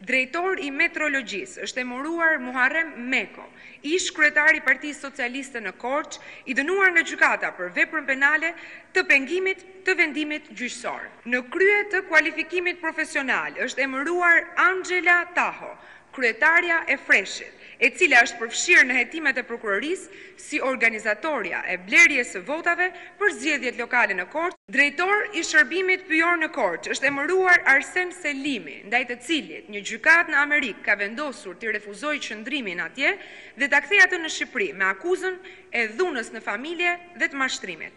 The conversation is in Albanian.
Drejtor i Metrologjisë është emëruar Muharrem Meko, ish kryetar i Partisë Socialiste në Korçë, i dënuar nga gjykata për veprën penale të pengimit të vendimit gjyqësor. Në krye të kualifikimit profesional është emëruar Anxhela Taho, Kryetarja e Freshit, e cila është përfshirë në hetimet e prokurorisë si organizatorja e blerjes së votave për zgjedhjet lokale në Korçë, Drejtor i Shërbimit Pyjor në Korçë është emëruar Arsen Selimi, ndaj të cilit një gjykatë në Amerikë ka vendosur t'i refuzojë qëndrimin atje dhe ta kthejë atë në Shqipëri me akuzën e dhunës në familje dhe të mashtrimit.